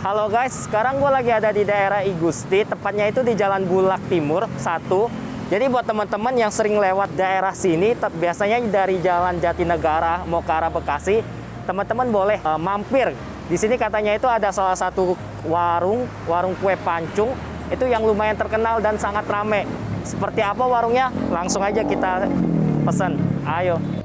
Halo guys, sekarang gue lagi ada di daerah Igusti, tepatnya itu di Jalan Bulak Timur 1. Jadi buat teman-teman yang sering lewat daerah sini, biasanya dari Jalan Jatinegara mau ke arah Bekasi, teman-teman boleh uh, mampir. Di sini katanya itu ada salah satu warung, warung kue pancung, itu yang lumayan terkenal dan sangat rame. Seperti apa warungnya? Langsung aja kita pesan. Ayo.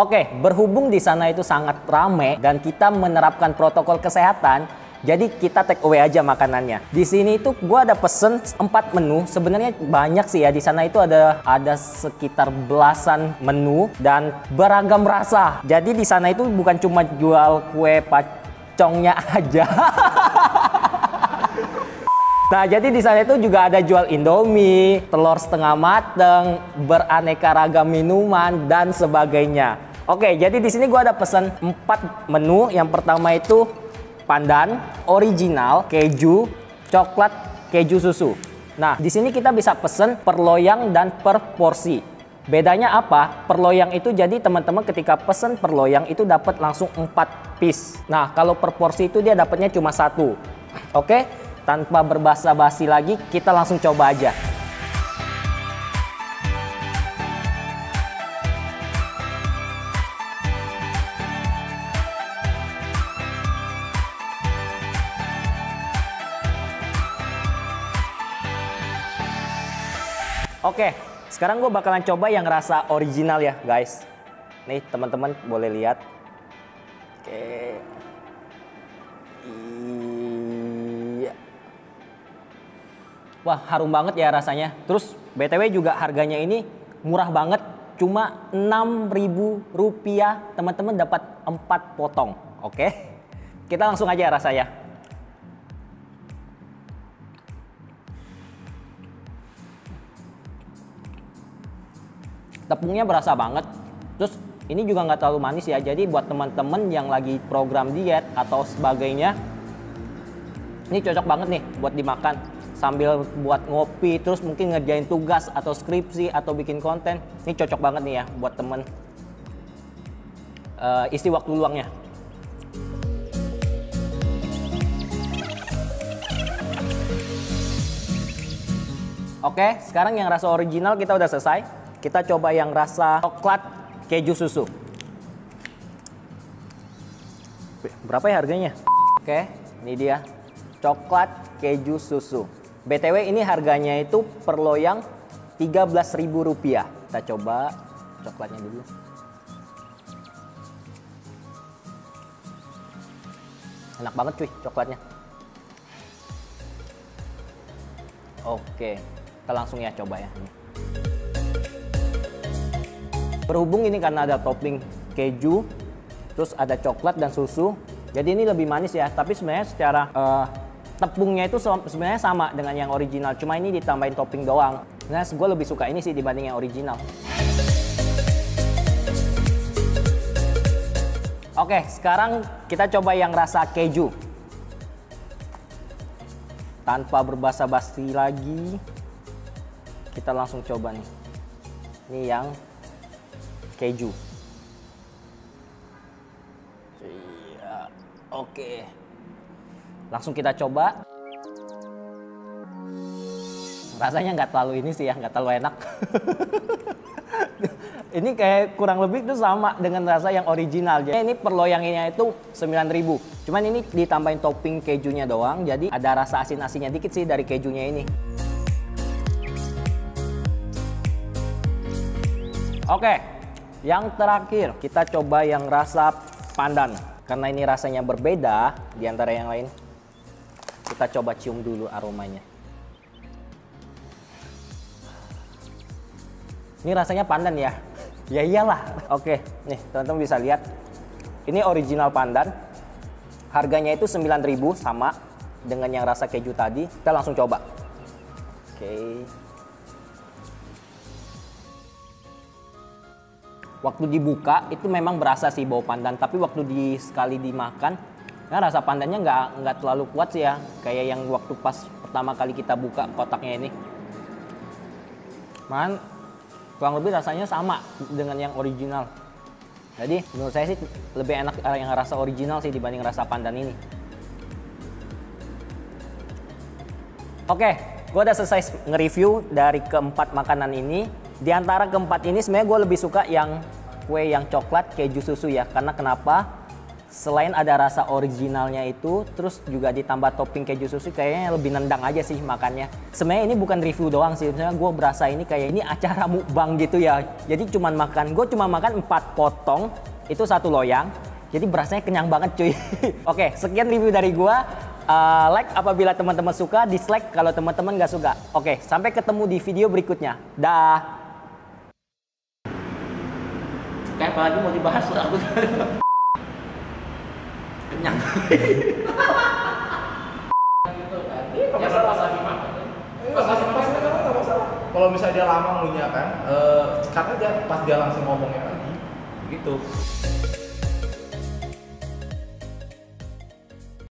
Oke, berhubung di sana itu sangat ramai dan kita menerapkan protokol kesehatan, jadi kita take away aja makanannya. Di sini itu gua ada pesen 4 menu. Sebenarnya banyak sih ya di sana itu ada ada sekitar belasan menu dan beragam rasa. Jadi di sana itu bukan cuma jual kue pacongnya aja. Nah, jadi di sana itu juga ada jual Indomie, telur setengah mateng, beraneka ragam minuman dan sebagainya. Oke, jadi di sini gua ada pesan 4 menu. Yang pertama itu pandan, original, keju, coklat, keju susu. Nah, di sini kita bisa pesen per loyang dan per porsi. Bedanya apa? Per loyang itu jadi teman-teman ketika pesen per loyang itu dapat langsung 4 piece. Nah, kalau per porsi itu dia dapatnya cuma satu. Oke? Tanpa berbasa-basi lagi, kita langsung coba aja. Oke, sekarang gue bakalan coba yang rasa original ya guys. Nih teman-teman boleh lihat. Oke. Iya. Wah harum banget ya rasanya. Terus BTW juga harganya ini murah banget. Cuma ribu rupiah teman-teman dapat 4 potong. Oke. Kita langsung aja rasanya. Tepungnya berasa banget. Terus ini juga nggak terlalu manis ya. Jadi buat teman-teman yang lagi program diet atau sebagainya ini cocok banget nih buat dimakan. Sambil buat ngopi terus mungkin ngerjain tugas atau skripsi atau bikin konten ini cocok banget nih ya buat temen. Uh, isi waktu luangnya. Oke, sekarang yang rasa original kita udah selesai. Kita coba yang rasa coklat keju susu. Berapa ya harganya? Oke, ini dia. Coklat keju susu. BTW ini harganya itu per loyang Rp13.000. Kita coba coklatnya dulu. Enak banget cuy coklatnya. Oke, kita langsung ya coba ya. Berhubung ini karena ada topping keju, terus ada coklat dan susu, jadi ini lebih manis ya. Tapi sebenarnya secara uh, tepungnya itu sebenarnya sama dengan yang original, cuma ini ditambahin topping doang. Nah, gue lebih suka ini sih dibanding yang original. Oke, sekarang kita coba yang rasa keju. Tanpa berbasa-basi lagi, kita langsung coba nih. Ini yang keju. Iya, oke. Langsung kita coba. Rasanya nggak terlalu ini sih ya, nggak terlalu enak. ini kayak kurang lebih itu sama dengan rasa yang original. Jadi ini perloyanginnya itu 9000. Cuman ini ditambahin topping kejunya doang, jadi ada rasa asin-asinnya dikit sih dari kejunya ini. Oke, yang terakhir, kita coba yang rasa pandan. Karena ini rasanya berbeda di antara yang lain. Kita coba cium dulu aromanya. Ini rasanya pandan ya? Ya iyalah. Oke, nih teman-teman bisa lihat. Ini original pandan. Harganya itu 9.000 sama dengan yang rasa keju tadi. Kita langsung coba. Oke. Waktu dibuka itu memang berasa sih bau pandan, tapi waktu di sekali dimakan, nah rasa pandannya nggak nggak terlalu kuat sih ya, kayak yang waktu pas pertama kali kita buka kotaknya ini. Man, kurang lebih rasanya sama dengan yang original. Jadi menurut saya sih lebih enak yang rasa original sih dibanding rasa pandan ini. Oke, gue udah selesai nge-review dari keempat makanan ini. Di antara keempat ini sebenarnya gue lebih suka yang kue yang coklat keju susu ya. Karena kenapa? Selain ada rasa originalnya itu, terus juga ditambah topping keju susu kayaknya lebih nendang aja sih makannya. Sebenarnya ini bukan review doang sih, sebenarnya gue berasa ini kayak ini acara mukbang gitu ya. Jadi cuman makan, gue cuma makan 4 potong, itu satu loyang. Jadi berasanya kenyang banget cuy. Oke, sekian review dari gue. Uh, like apabila teman-teman suka, dislike kalau teman-teman nggak suka. Oke, sampai ketemu di video berikutnya. Dah. Kayak apa lagi mau dibahas aku kenyang. Kalau misalnya dia lama ngunyah kan, eh, karena dia pas dia langsung ngomongnya lagi, gitu.